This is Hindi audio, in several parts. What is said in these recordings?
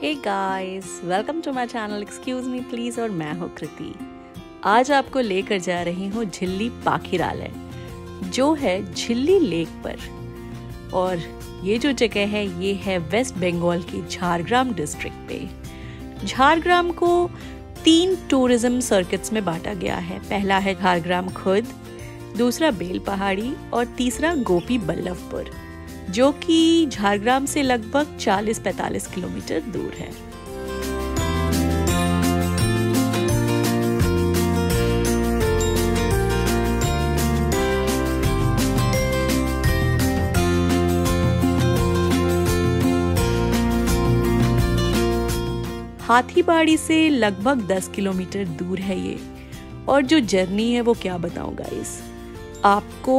Hey guys welcome to my channel excuse me please और मैं हूँ कृति। आज आपको लेकर जा रही हूँ झिल्ली पाखिरालय, जो है झिल्ली लेक पर। और ये जो जगह है, ये है वेस्ट बंगाल की झारग्राम डिस्ट्रिक्ट पे। झारग्राम को तीन टूरिज़्म सर्किट्स में बांटा गया है। पहला है झारग्राम खुद दूसरा बेल पहाड़ी और तीसरा गोपी बल्लभपुर। जो कि झारग्राम से लगभग 40-45 किलोमीटर दूर है। हाथीबाड़ी से लगभग 10 किलोमीटर दूर है ये। और जो जर्नी है वो क्या बताऊँ गाइस आपको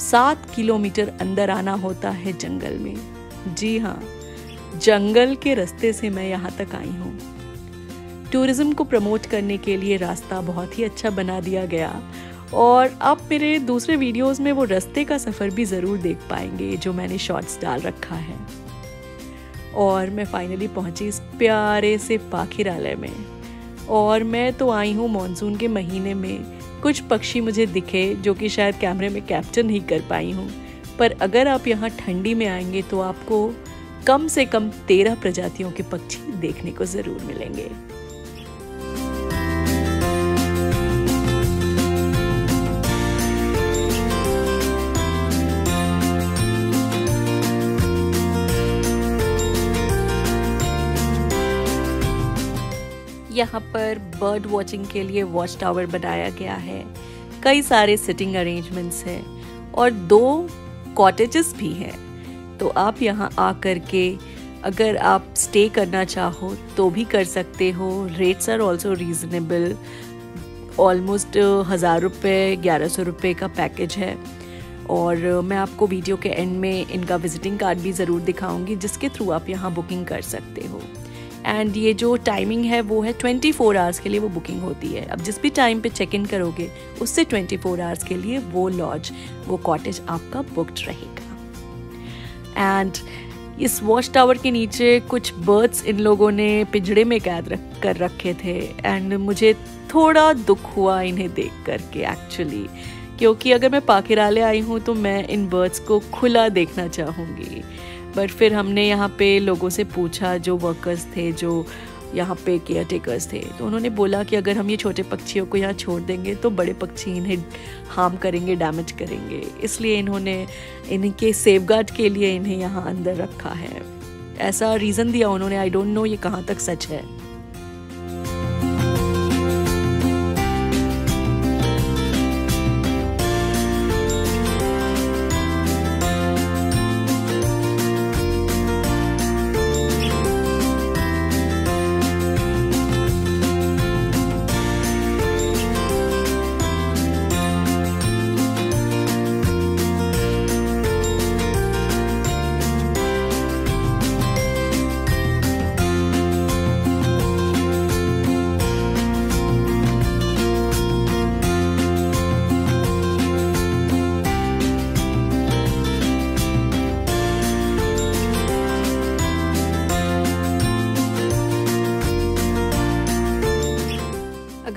सात किलोमीटर अंदर आना होता है जंगल में। जी हाँ जंगल के रास्ते से मैं यहाँ तक आई हूँ। टूरिज़्म को प्रमोट करने के लिए रास्ता बहुत ही अच्छा बना दिया गया। और आप मेरे दूसरे वीडियोस में वो रास्ते का सफ़र भी ज़रूर देख पाएँगे, जो मैंने शॉर्ट्स डाल रखा है। और मैं फाइनली पहुँची इस प्यारे से पाखिरालय में। और मैं तो आई हूँ मानसून के महीने में। कुछ पक्षी मुझे दिखे जो कि शायद कैमरे में कैप्चर नहीं कर पाई हूँ। पर अगर आप यहाँ ठंडी में आएँगे तो आपको कम से कम तेरह प्रजातियों के पक्षी देखने को ज़रूर मिलेंगे। यहाँ पर बर्ड वॉचिंग के लिए वॉच टावर बनाया गया है। कई सारे सिटिंग अरेंजमेंट्स हैं और दो कॉटेजेस भी हैं। तो आप यहाँ आ कर के अगर आप स्टे करना चाहो तो भी कर सकते हो। Rates are also reasonable almost हज़ार रुपये ग्यारह सौ रुपये का पैकेज है। और मैं आपको वीडियो के एंड में इनका विजिटिंग कार्ड भी ज़रूर दिखाऊँगी, जिसके थ्रू आप यहाँ बुकिंग कर सकते हो। एंड ये जो टाइमिंग है, वो है ट्वेंटी फोर आवर्स के लिए वो बुकिंग होती है। अब जिस भी टाइम पे चेक इन करोगे, उससे ट्वेंटी फोर आवर्स के लिए वो लॉज वो कॉटेज आपका बुकड रहेगा। एंड इस वॉच टावर के नीचे कुछ बर्ड्स इन लोगों ने पिंजड़े में कैद रख, कर रखे थे। एंड मुझे थोड़ा दुख हुआ इन्हें देख करके एक्चुअली क्योंकि अगर मैं पाकिराले आई हूँ तो मैं इन बर्ड्स को खुला देखना चाहूँगी। बट फिर हमने यहाँ पे लोगों से पूछा जो वर्कर्स थे, जो यहाँ पे केयर टेकर्स थे तो उन्होंने बोला कि अगर हम ये छोटे पक्षियों को यहाँ छोड़ देंगे तो बड़े पक्षी इन्हें हार्म करेंगे डैमेज करेंगे। इसलिए इन्होंने इनके सेफ़ के लिए इन्हें यहाँ अंदर रखा है। ऐसा रीज़न दिया उन्होंने। आई डोंट नो ये कहाँ तक सच है।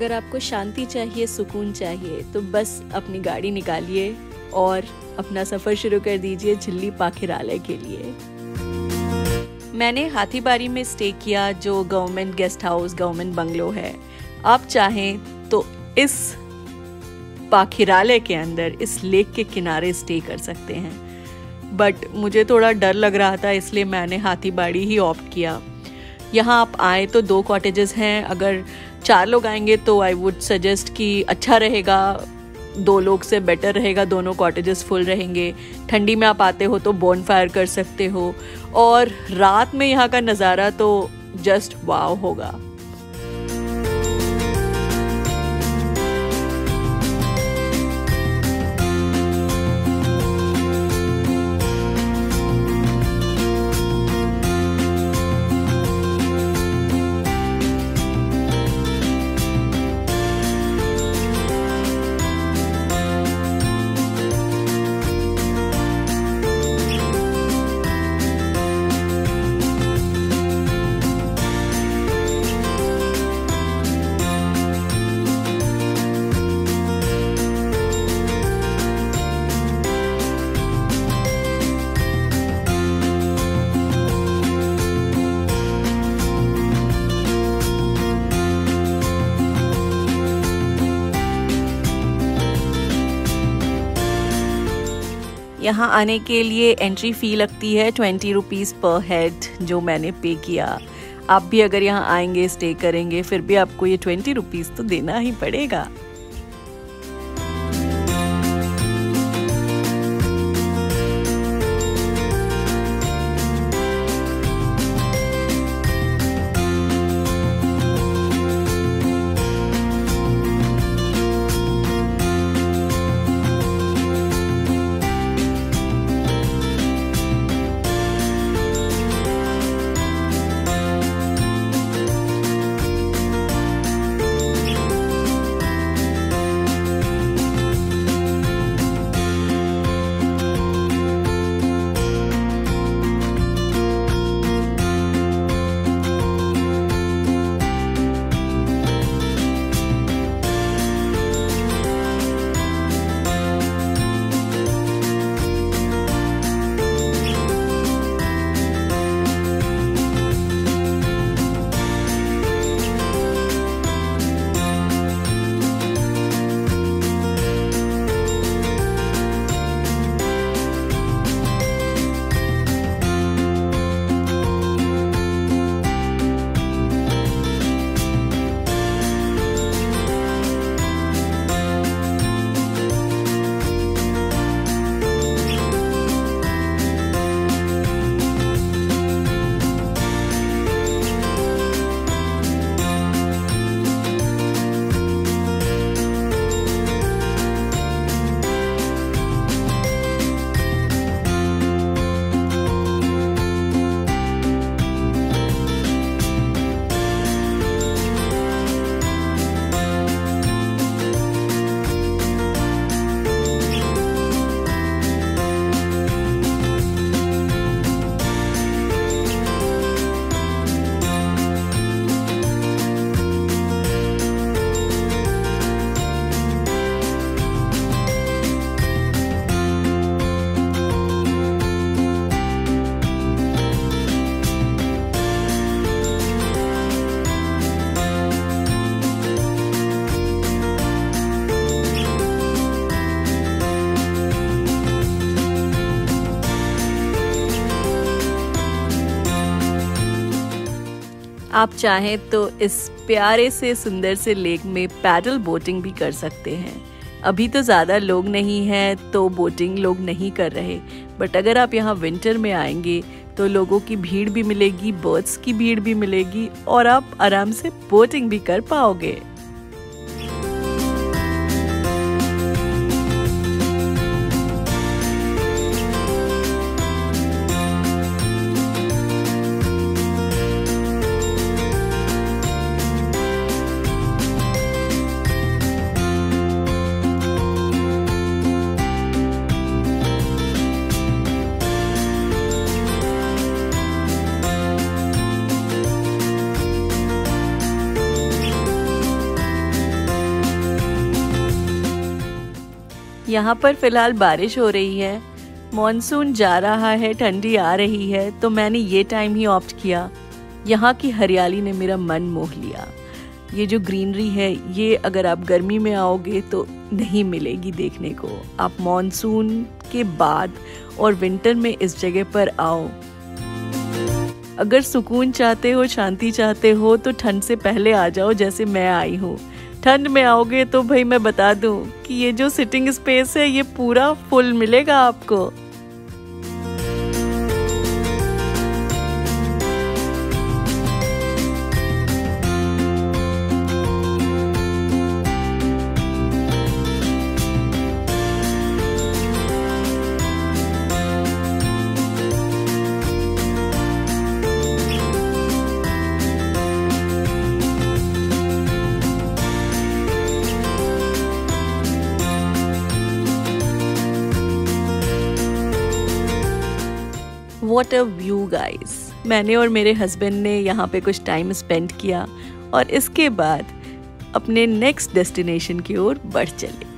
अगर आपको शांति चाहिए, सुकून चाहिए तो बस अपनी गाड़ी निकालिए और अपना सफ़र शुरू कर दीजिए झिल्ली पाखिरालय के लिए। मैंने हाथीबारी में स्टे किया जो government guest house, government bungalow है। आप चाहें तो इस पाखिरालय के अंदर, इस लेक के किनारे स्टे कर सकते हैं। बट मुझे थोड़ा डर लग रहा था, इसलिए मैंने हाथीबाड़ी ही ऑप्ट किया। यहाँ आप आए तो दो कॉटेजेस हैं, अगर चार लोग आएँगे तो आई वुड सजेस्ट कि अच्छा रहेगा, दो लोग से बेटर रहेगा, दोनों कॉटेजेस फुल रहेंगे। ठंडी में आप आते हो तो बोन फायर कर सकते हो। और रात में यहाँ का नज़ारा तो जस्ट वाव होगा। यहाँ आने के लिए एंट्री फ़ी लगती है ट्वेंटी रुपीज़ पर हेड जो मैंने पे किया। आप भी अगर यहाँ आएँगे स्टे करेंगे, फिर भी आपको ये ट्वेंटी रुपीज़ तो देना ही पड़ेगा। आप चाहें तो इस प्यारे से सुंदर से लेक में पैडल बोटिंग भी कर सकते हैं। अभी तो ज़्यादा लोग नहीं हैं तो बोटिंग लोग नहीं कर रहे। बट अगर आप यहाँ विंटर में आएँगे तो लोगों की भीड़ भी मिलेगी, बर्ड्स की भीड़ भी मिलेगी और आप आराम से बोटिंग भी कर पाओगे। यहाँ पर फ़िलहाल बारिश हो रही है। मॉनसून जा रहा है, ठंडी आ रही है तो मैंने ये टाइम ही ऑप्ट किया। यहाँ की हरियाली ने मेरा मन मोह लिया। ये जो ग्रीनरी है, ये अगर आप गर्मी में आओगे तो नहीं मिलेगी देखने को। आप मॉनसून के बाद और विंटर में इस जगह पर आओ। अगर सुकून चाहते हो, शांति चाहते हो तो ठंड से पहले आ जाओ जैसे मैं आई हूँ। ठंड में आओगे तो भाई मैं बता दूँ कि ये जो सिटिंग स्पेस है, ये पूरा फुल मिलेगा आपको। वॉट अ व्यू गाइज़ मैंने और मेरे हस्बैंड ने यहाँ पे कुछ टाइम स्पेंड किया और इसके बाद अपने नेक्स्ट डेस्टिनेशन की ओर बढ़ चले।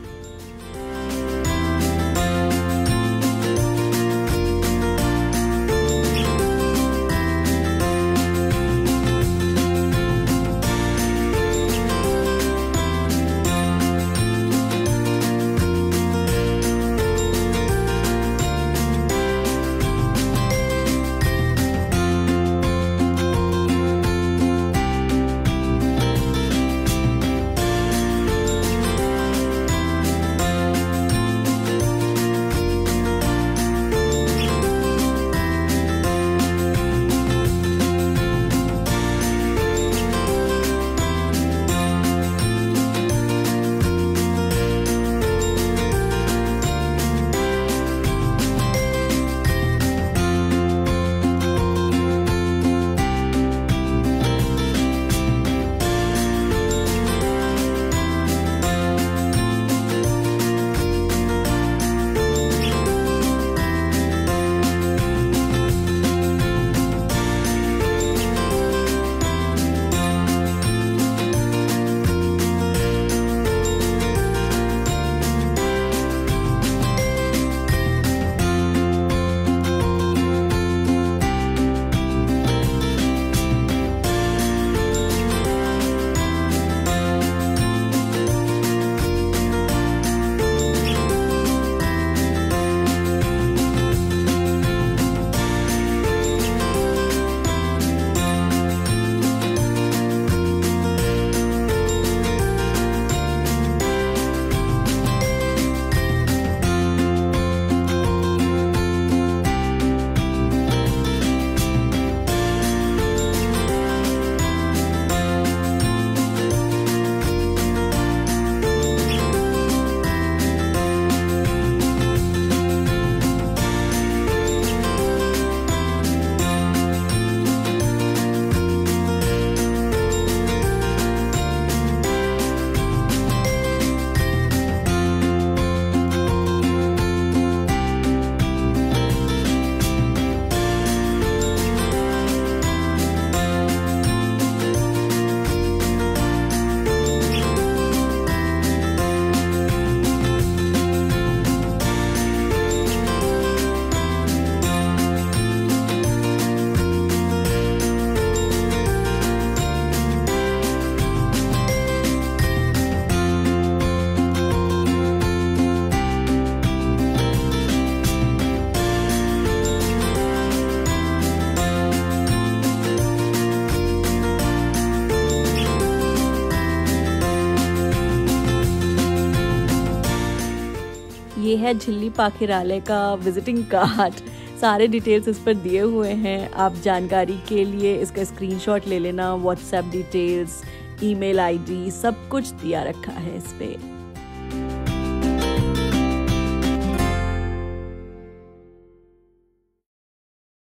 है झिल्ली पाखिरालय का विजिटिंग कार्ड सारे डिटेल्स इस पर दिए हुए हैं। आप जानकारी के लिए इसका स्क्रीनशॉट ले लेना व्हाट्सएप डिटेल्स ईमेल आईडी सब कुछ दिया रखा है इस पर